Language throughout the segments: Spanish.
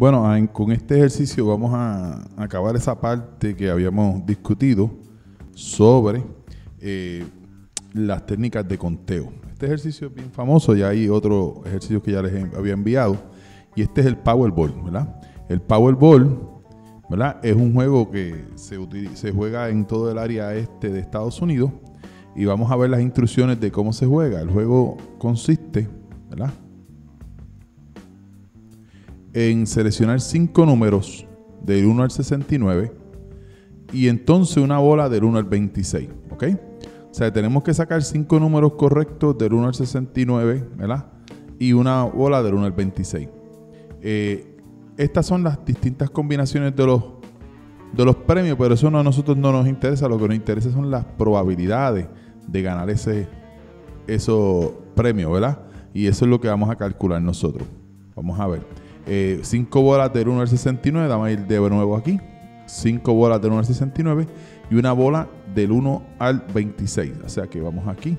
Bueno, con este ejercicio vamos a acabar esa parte que habíamos discutido sobre eh, las técnicas de conteo. Este ejercicio es bien famoso, y hay otro ejercicio que ya les había enviado, y este es el Powerball, ¿verdad? El Powerball, ¿verdad? Es un juego que se, se juega en todo el área este de Estados Unidos, y vamos a ver las instrucciones de cómo se juega. El juego consiste, ¿verdad? En seleccionar cinco números del 1 al 69 y entonces una bola del 1 al 26. ¿Ok? O sea, tenemos que sacar cinco números correctos del 1 al 69, ¿verdad? Y una bola del 1 al 26. Eh, estas son las distintas combinaciones de los, de los premios, pero eso a nosotros no nos interesa. Lo que nos interesa son las probabilidades de ganar ese esos premios, ¿verdad? Y eso es lo que vamos a calcular nosotros. Vamos a ver. 5 eh, bolas del 1 al 69, vamos a ir de nuevo aquí. 5 bolas del 1 al 69 y una bola del 1 al 26. O sea que vamos aquí.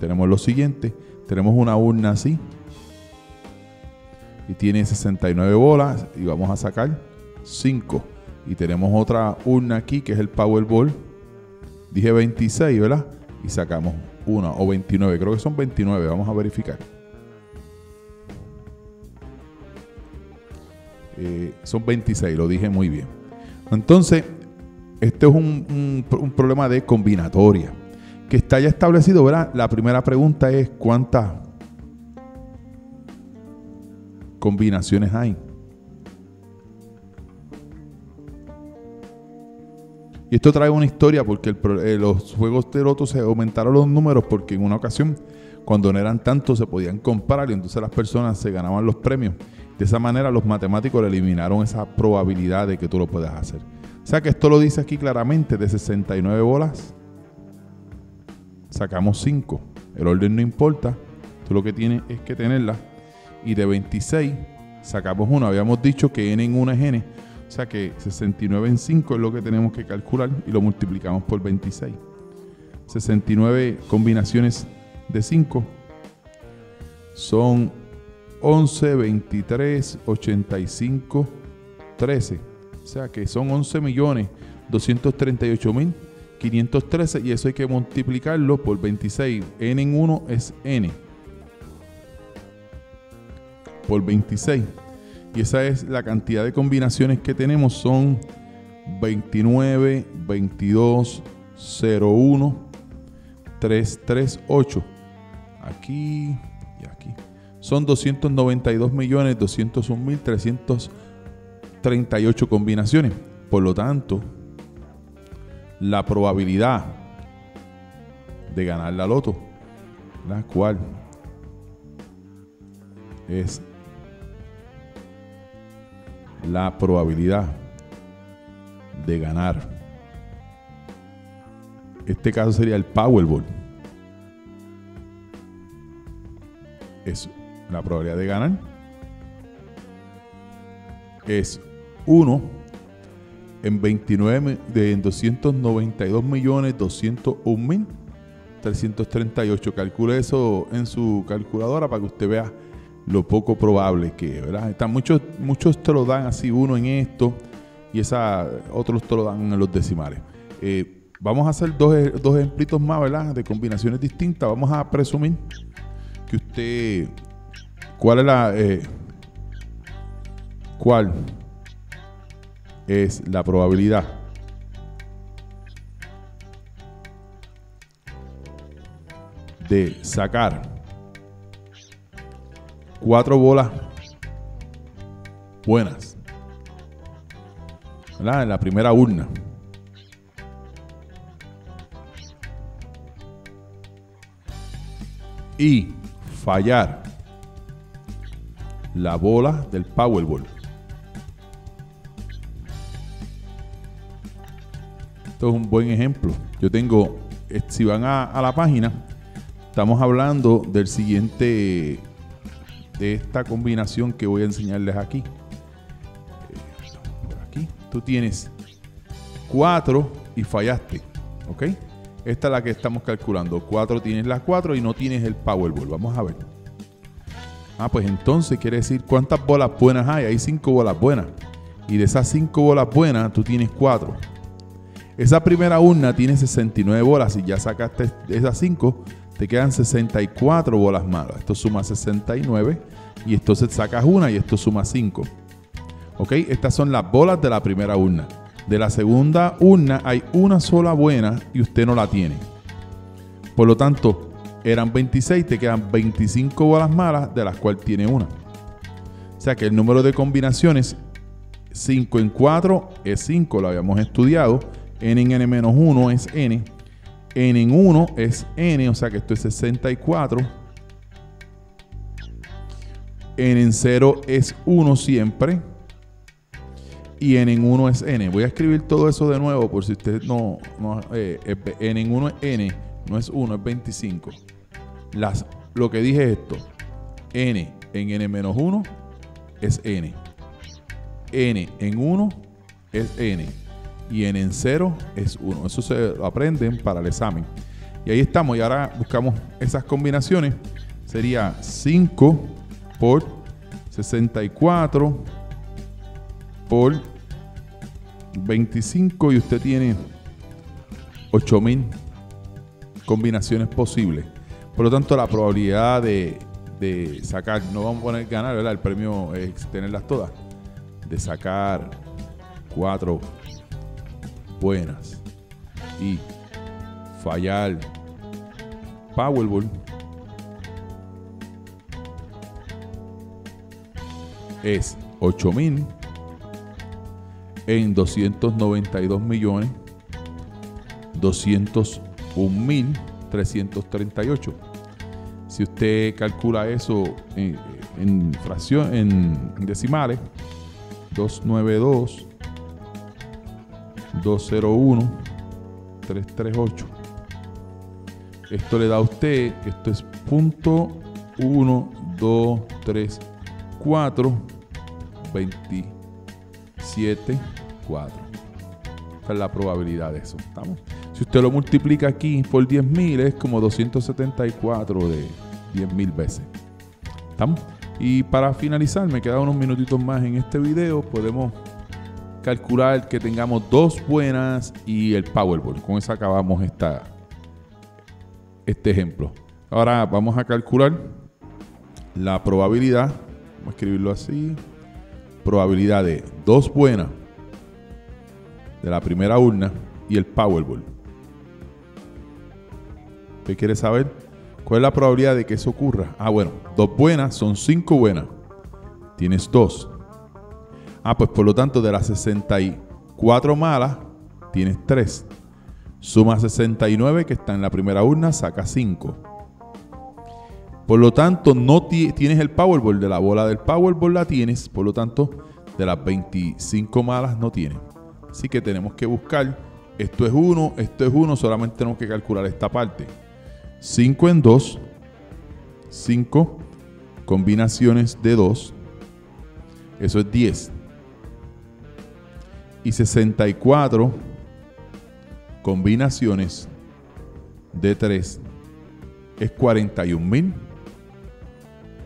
Tenemos lo siguiente. Tenemos una urna así. Y tiene 69 bolas. Y vamos a sacar 5. Y tenemos otra urna aquí que es el Powerball. Dije 26, ¿verdad? Y sacamos una o 29. Creo que son 29. Vamos a verificar. Eh, son 26, lo dije muy bien. Entonces, este es un, problema de combinatoria que está ya establecido, ¿verdad? La primera pregunta es cuántas combinaciones hay. Y esto trae una historia porque eh, los juegos de loto se aumentaron los números porque en una ocasión, cuando no eran tantos, se podían comprar y entonces las personas se ganaban los premios. De esa manera los matemáticos le eliminaron esa probabilidad de que tú lo puedas hacer. O sea que esto lo dice aquí claramente, de 69 bolas, sacamos 5. El orden no importa, tú lo que tienes es que tenerla. Y de 26 sacamos 1. Habíamos dicho que n en 1 es n. O sea que 69 en 5 es lo que tenemos que calcular y lo multiplicamos por 26. 69 combinaciones de 5 son 11, 23, 85, 13. O sea que son 11 millones 238 mil 513 y eso hay que multiplicarlo por 26. N en 1 es N. Por 26. Y esa es la cantidad de combinaciones que tenemos. Son 29, 22, 01, 338. Aquí son 292 millones 201 mil 338 combinaciones. Por lo tanto, la probabilidad de ganar la loto, la cual es la probabilidad de ganar. Este caso sería el Powerball. Es la probabilidad de ganar es 1 en 29 de 292 millones 201 mil 338. Calcule eso en su calculadora para que usted vea lo poco probable que es, ¿verdad? Están muchos, muchos te lo dan así, uno en esto, y esa, otros te lo dan en los decimales. Eh, vamos a hacer dos, dos ejemplitos más, ¿verdad? De combinaciones distintas. Vamos a presumir que usted ¿Cuál es la. Eh, ¿Cuál es la probabilidad? de sacar cuatro bolas buenas en la primera urna. Y fallar la bola del Powerball. Esto es un buen ejemplo. Yo tengo, eh, si van a, la página, estamos hablando del siguiente, de esta combinación que voy a enseñarles aquí. Por aquí, tú tienes 4 y fallaste. ¿Ok? Esta es la que estamos calculando. 4 tienes las 4 y no tienes el Powerball. Vamos a ver. Ah, pues entonces quiere decir cuántas bolas buenas hay. Hay cinco bolas buenas. Y de esas cinco bolas buenas, tú tienes cuatro. Esa primera urna tiene 69 bolas. y ya sacaste esas cinco, te quedan 64 bolas malas. Esto suma 69 y entonces sacas una y esto suma 5. ¿Ok? Estas son las bolas de la primera urna. De la segunda urna hay una sola buena y usted no la tiene. Por lo tanto, eran 26, te quedan 25 bolas malas, de las cuales tiene una. O sea que el número de combinaciones 5 en 4 es 5, lo habíamos estudiado. n en n-1 es n. n en 1 es n, o sea que esto es 64 n en 0 es 1 siempre. Y n en 1 es n. Voy a escribir todo eso de nuevo por si usted no... Eh, n en 1 es n, no es 1, es 25. Las, lo que dije es esto. n en n menos 1 es n. n en 1 es n. Y en 0 es 1. Eso se aprenden para el examen. Y ahí estamos. Y ahora buscamos esas combinaciones. Sería 5 por 64 por 25 y usted tiene 8000 combinaciones posibles. Por lo tanto, la probabilidad de, sacar, no vamos a poner ganar, ¿verdad? El premio es tenerlas todas. De sacar cuatro buenas. Y fallar. Powerball. Es 8000 en 292 millones 201 mil 338. Si usted calcula eso en, en fracción, en decimales, 292 201 338. Esto le da a usted, esto es punto 1, 2, 3, 4, 27, 4. Esta es la probabilidad de eso. ¿Estamos? Si usted lo multiplica aquí por 10.000 es como 274 de 10.000 veces. Y para finalizar, me quedan unos minutitos más en este video. Podemos calcular que tengamos dos buenas y el Powerball. Con eso acabamos esta, este ejemplo. Ahora vamos a calcular la probabilidad Vamos a escribirlo así. Probabilidad de dos buenas de la primera urna y el Powerball. ¿Usted quiere saber cuál es la probabilidad de que eso ocurra? Ah, bueno, dos buenas son cinco buenas. Tienes dos. Ah, pues por lo tanto, de las 64 malas, tienes tres. Suma 69 que está en la primera urna, saca 5. Por lo tanto, no tienes el Powerball. De la bola del Powerball la tienes. Por lo tanto, de las 25 malas no tienes. Así que tenemos que buscar. Esto es 1, esto es 1. Solamente tenemos que calcular esta parte. 5 en 2. 5 combinaciones de 2. Eso es 10. Y 64 combinaciones de 3 es 41 mil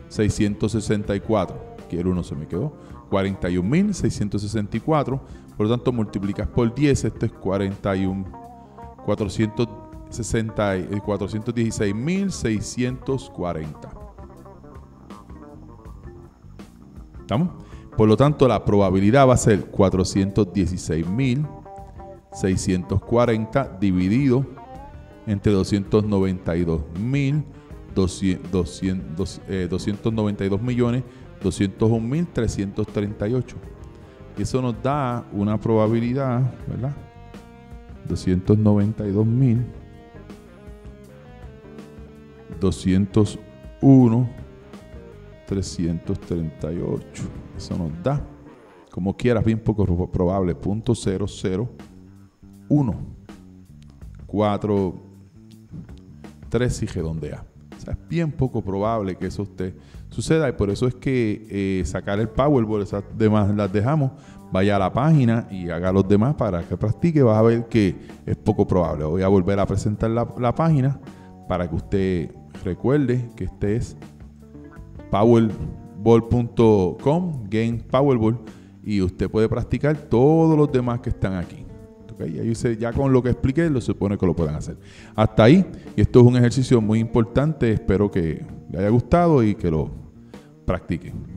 664. Que el 1 se me quedó. 41.664. Por lo tanto, multiplicas por 10. Esto es 41. 460, 416.640. ¿Estamos? Por lo tanto, la probabilidad va a ser 416.640 dividido entre 292.000 292 eh, millones 201 mil 338. Y eso nos da una probabilidad, ¿verdad? 292 mil 201 338. Eso nos da, como quieras, bien poco probable, punto 001 4 3 y redondea es bien poco probable que eso usted suceda y por eso es que eh, sacar el Powerball, esas demás las dejamos, vaya a la página y haga los demás para que practique, vas a ver que es poco probable. Voy a volver a presentar la, página para que usted recuerde que este es powerball.com, Game Powerball, y usted puede practicar todos los demás que están aquí. Okay, ya con lo que expliqué, lo supone que lo puedan hacer. Hasta ahí, y esto es un ejercicio muy importante, espero que le haya gustado y que lo practiquen.